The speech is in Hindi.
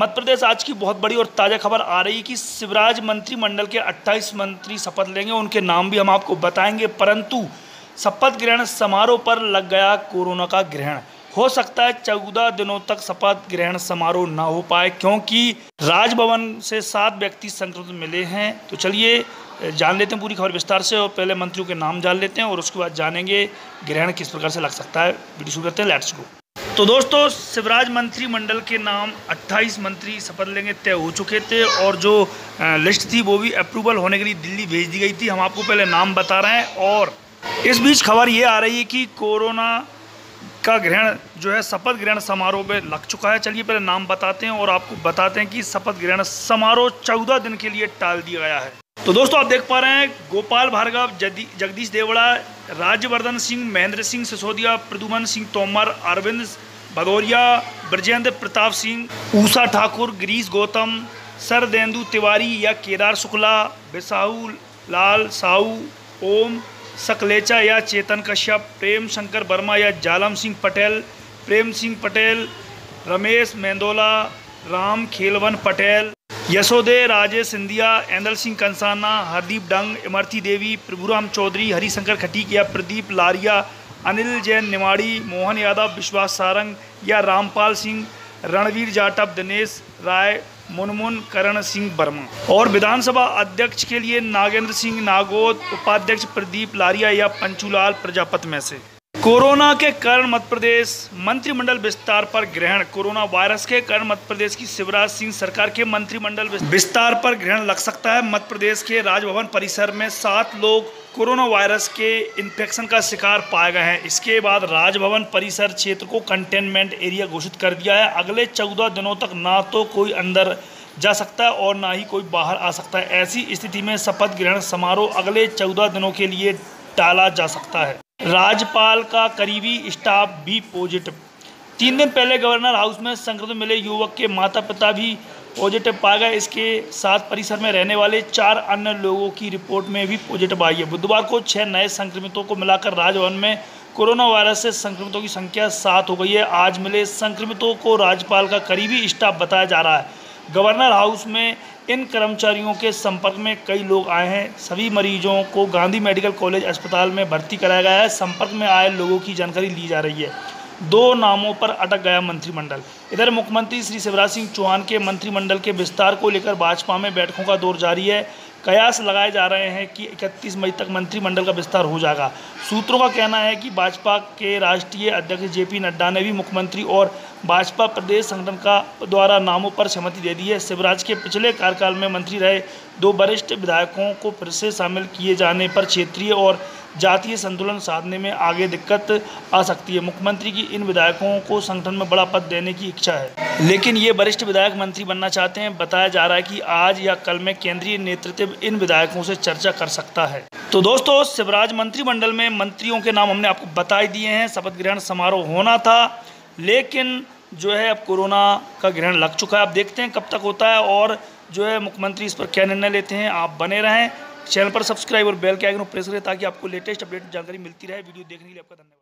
मध्य प्रदेश आज की बहुत बड़ी और ताज़ा खबर आ रही है कि शिवराज मंत्रिमंडल के 28 मंत्री शपथ लेंगे, उनके नाम भी हम आपको बताएँगे, परंतु शपथ ग्रहण समारोह पर लग गया कोरोना का ग्रहण। हो सकता है चौदह दिनों तक शपथ ग्रहण समारोह ना हो पाए, क्योंकि राजभवन से सात व्यक्ति संक्रमित मिले हैं। तो चलिए जान लेते हैं पूरी खबर विस्तार से और पहले मंत्रियों के नाम जान लेते हैं और उसके बाद जानेंगे ग्रहण किस प्रकार से लग सकता है। वीडियो शुरू करते हैं, लेट्स गो। तो दोस्तों, शिवराज मंत्रिमंडल के नाम 28 मंत्री शपथ लेंगे, तय हो चुके थे और जो लिस्ट थी वो भी अप्रूवल होने के लिए दिल्ली भेज दी गई थी। हम आपको पहले नाम बता रहे हैं और इस बीच खबर ये आ रही है कि कोरोना का ग्रहण जो है, शपथ ग्रहण समारोह में लग चुका है। चलिए पहले नाम बताते हैं और आपको बताते हैं कि शपथ ग्रहण समारोह चौदह दिन के लिए टाल दिया गया है। तो दोस्तों, आप देख पा रहे हैं गोपाल भार्गव जगदीश देवड़ा, राज्यवर्धन सिंह, महेंद्र सिंह सिसोदिया प्रदुमन सिंह तोमर, अरविंद भदौरिया, ब्रजेंद्र प्रताप सिंह, ऊषा ठाकुर, गिरीश गौतम, सरदेंदु तिवारी या केदार शुक्ला, बिसाहू लाल साहू, ओम सकलेचा या चेतन कश्यप, प्रेम शंकर वर्मा या जालम सिंह पटेल, प्रेम सिंह पटेल, रमेश मेंदोला, राम खेलवन पटेल। यशोदे, राजेश सिंधिया, एंदल सिंह कंसाना, हरदीप डंग, इमरती देवी, प्रभुराम चौधरी, हरिशंकर खटीकिया, प्रदीप लारिया, अनिल जैन निमाड़ी, मोहन यादव, विश्वास सारंग या रामपाल सिंह, रणवीर जाटव, दिनेश राय, मुनमुन करण सिंह वर्मा। और विधानसभा अध्यक्ष के लिए नागेंद्र सिंह नागोद, उपाध्यक्ष प्रदीप लारिया या पंचूलाल प्रजापत में से। कोरोना के कारण मध्य प्रदेश मंत्रिमंडल विस्तार पर ग्रहण। कोरोना वायरस के कारण मध्य प्रदेश की शिवराज सिंह सरकार के मंत्रिमंडल विस्तार पर ग्रहण लग सकता है। मध्य प्रदेश के राजभवन परिसर में सात लोग कोरोना वायरस के इन्फेक्शन का शिकार पाए गए हैं। इसके बाद राजभवन परिसर क्षेत्र को कंटेनमेंट एरिया घोषित कर दिया है। अगले चौदह दिनों तक ना तो कोई अंदर जा सकता है और ना ही कोई बाहर आ सकता है। ऐसी स्थिति में शपथ ग्रहण समारोह अगले चौदह दिनों के लिए टाला जा सकता है। राज्यपाल का करीबी स्टाफ भी पॉजिटिव। तीन दिन पहले गवर्नर हाउस में संक्रमित मिले युवक के माता पिता भी पॉजिटिव पाए गए। इसके साथ परिसर में रहने वाले चार अन्य लोगों की रिपोर्ट में भी पॉजिटिव आई है। बुधवार को छः नए संक्रमितों को मिलाकर राजभवन में कोरोना वायरस से संक्रमितों की संख्या सात हो गई है। आज मिले संक्रमितों को राज्यपाल का करीबी स्टाफ बताया जा रहा है। गवर्नर हाउस में इन कर्मचारियों के संपर्क में कई लोग आए हैं। सभी मरीजों को गांधी मेडिकल कॉलेज अस्पताल में भर्ती कराया गया है। संपर्क में आए लोगों की जानकारी ली जा रही है। दो नामों पर अटक गया मंत्रिमंडल। इधर मुख्यमंत्री श्री शिवराज सिंह चौहान के मंत्रिमंडल के विस्तार को लेकर भाजपा में बैठकों का दौर जारी है। कयास लगाए जा रहे हैं कि 31 मई तक मंत्रिमंडल का विस्तार हो जाएगा। सूत्रों का कहना है कि भाजपा के राष्ट्रीय अध्यक्ष जेपी नड्डा ने भी मुख्यमंत्री और भाजपा प्रदेश संगठन का द्वारा नामों पर सहमति दे दी है। शिवराज के पिछले कार्यकाल में मंत्री रहे दो वरिष्ठ विधायकों को फिर से शामिल किए जाने पर क्षेत्रीय और जातीय संतुलन साधने में आगे दिक्कत आ सकती है। मुख्यमंत्री की इन विधायकों को संगठन में बड़ा पद देने की इच्छा है। लेकिन ये वरिष्ठ विधायक मंत्री बनना चाहते हैं। बताया जा रहा है कि आज या कल में केंद्रीय नेतृत्व इन विधायकों से चर्चा कर सकता है। तो दोस्तों, शिवराज मंत्रिमंडल में मंत्रियों के नाम हमने आपको बता दिए हैं। शपथ ग्रहण समारोह होना था। लेकिन जो है, अब कोरोना का ग्रहण लग चुका है। आप देखते हैं कब तक होता है और जो है, मुख्यमंत्री इस पर क्या निर्णय लेते हैं, आप बने रहें। चैनल पर सब्सक्राइब और बेल के आइकन प्रेस करें ताकि आपको लेटेस्ट अपडेट जानकारी मिलती रहे। वीडियो देखने के लिए आपका धन्यवाद।